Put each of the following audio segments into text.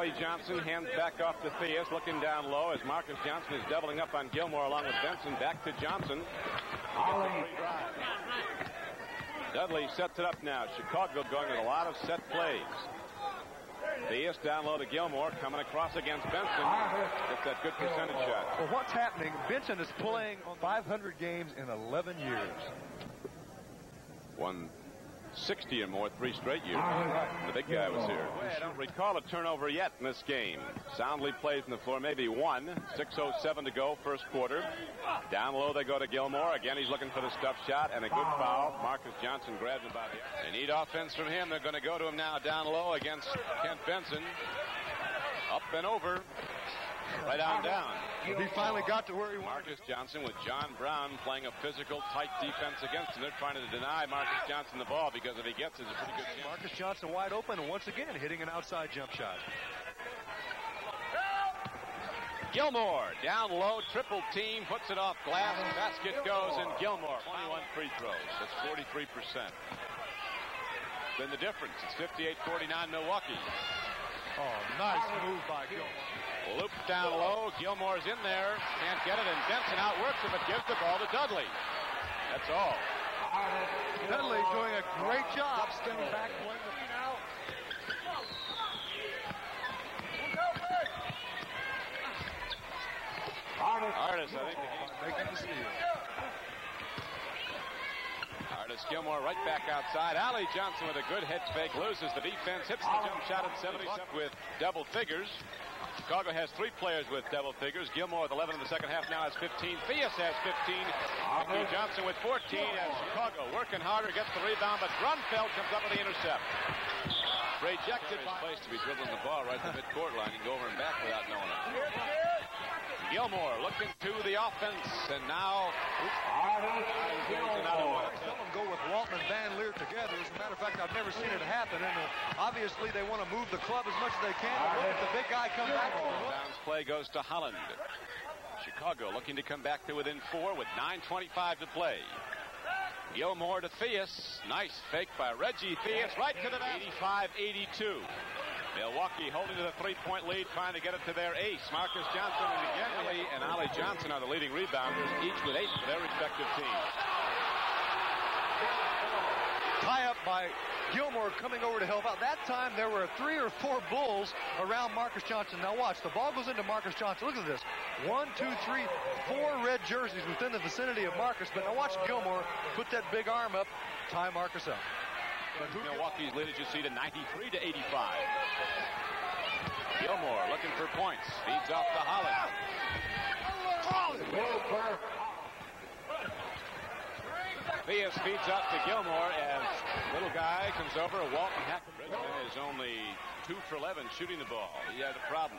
Ollie Johnson hands back off to Theus, looking down low as Marques Johnson is doubling up on Gilmore along with Benson. Back to Johnson. Dudley sets it up now. Chicago going with a lot of set plays. Theus down low to Gilmore, coming across against Benson. Gets that good percentage shot. Well, what's happening? Benson is playing 500 games in 11 years. One 60 or more three straight years. Ah, the big guy was here. I don't recall a turnover yet in this game. Soundly plays in the floor, maybe one. 6.07 to go, first quarter. Down low they go to Gilmore. Again, he's looking for the stuff shot and a good foul. Marques Johnson grabs him by the. They need offense from him. They're going to go to him now down low against Kent Benson. Up and over. Right on down. He finally got to where he wanted. Marques Johnson with John Brown playing a physical, tight defense against him. They're trying to deny Marques Johnson the ball because if he gets it, it's a pretty good chance. Marques Johnson wide open and once again hitting an outside jump shot. Gilmore down low, triple team, puts it off glass, basket goes, and Gilmore 21 free throws. That's 43 percent. Then the difference. It's 58-49 Milwaukee. Oh, nice move by Gilmore. Loop down low. Gilmore's in there. Can't get it, and Benson outworks him, but gives the ball to Dudley. That's all. Dudley doing a great job staying back playing the Artis, I think, making the steal. Artis Gilmore right back outside. Ollie Johnson with a good head fake, loses the defense, hits the jump shot at 77 with double figures. Chicago has three players with double figures. Gilmore with 11 in the second half now has 15. Theus has 15. Mickey Johnson with 14 as Chicago working harder, gets the rebound, but Grunfeld comes up with the intercept. Rejected his place to be dribbling the ball right to the midcourt line and go over and back without knowing it. Gilmore looking to the offense, and now Someone go with Walton and Van Leer together. As a matter of fact, I've never seen it happen. And uh, obviously, they want to move the club as much as they can. Look at the big guy come back. Bounce play goes to Holland. Chicago looking to come back to within four with 9.25 to play. Gilmore to Theus. Nice fake by Reggie Theus right to the net. 85-82. Milwaukee holding to the three-point lead, trying to get it to their ace. Marques Johnson and again, and Ollie Johnson are the leading rebounders, each with eight for their respective teams. Tie up by Gilmore coming over to help out. That time there were three or four Bulls around Marques Johnson. Now watch, the ball goes into Marques Johnson. Look at this. One, two, three, four red jerseys within the vicinity of Marques. But now watch Gilmore put that big arm up, tie Marques up. Milwaukee's lead, as you see, to 93 to 85. Gilmore looking for points. Feeds off to Holland. Theus feeds up to Gilmore as little guy comes over. Walton Hackett is only two for 11 shooting the ball. He had a problem.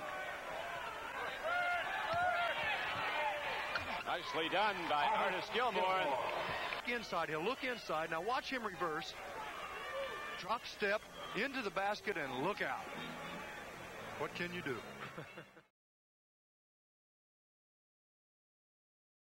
Nicely done by Artis Gilmore. Inside, he'll look inside. Now watch him reverse. Drop step into the basket and look out. What can you do?